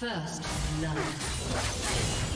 First blood.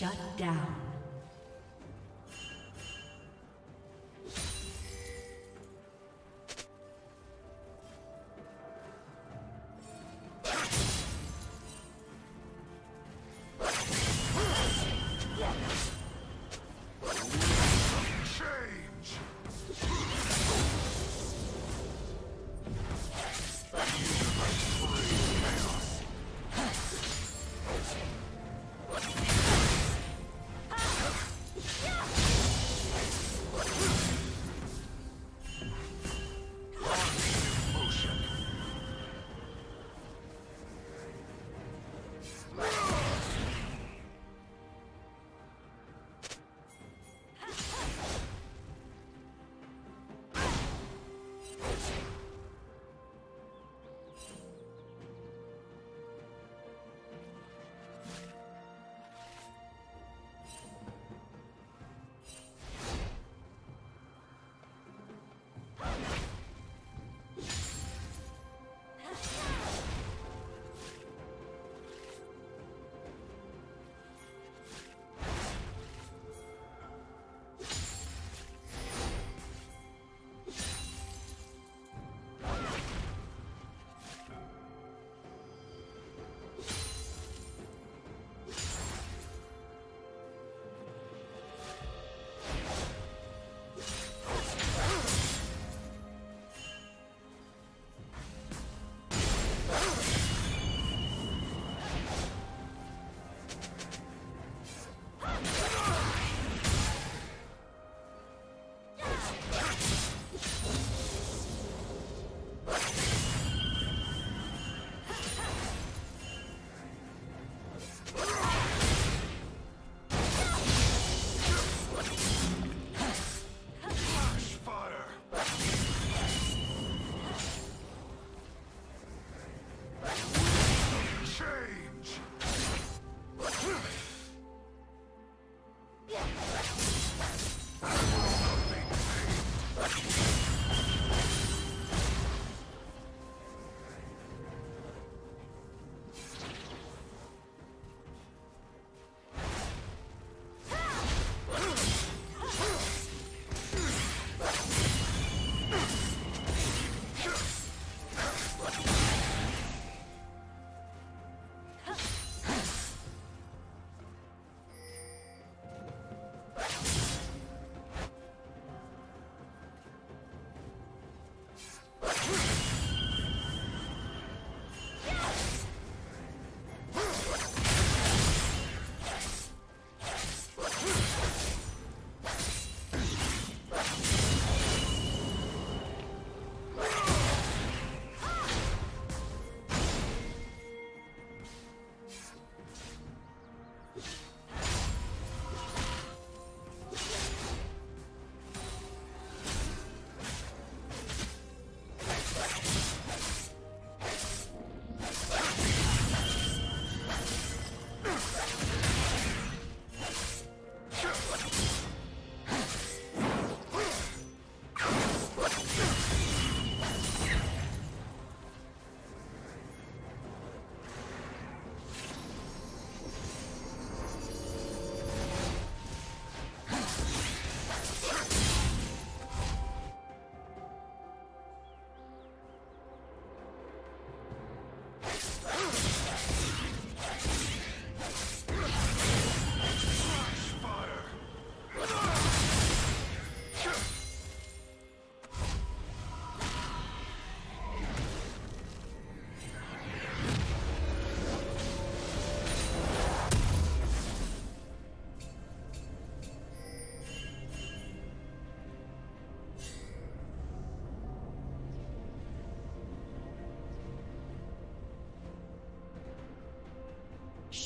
Shut down.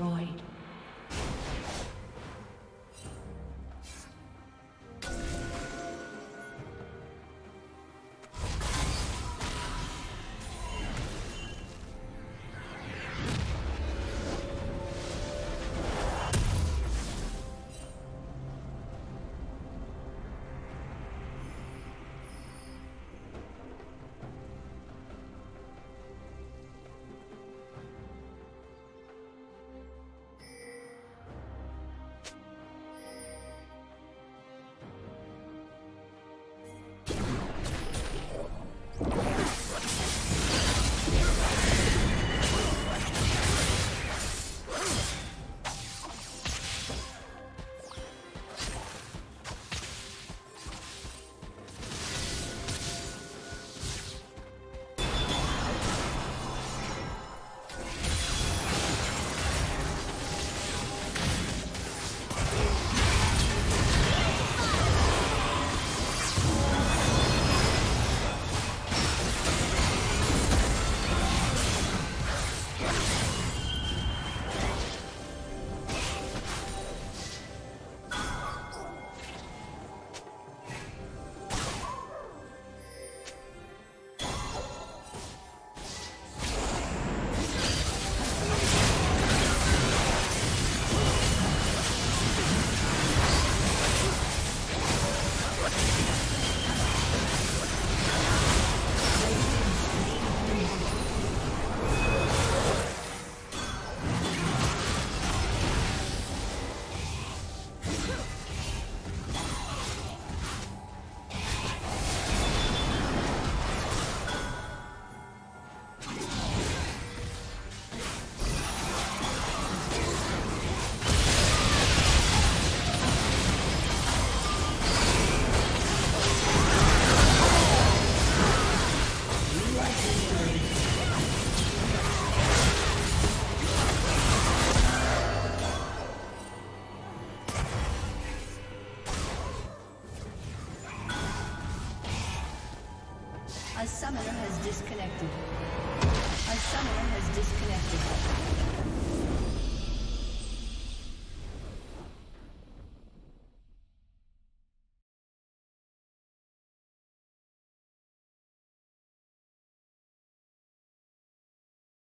Destroyed.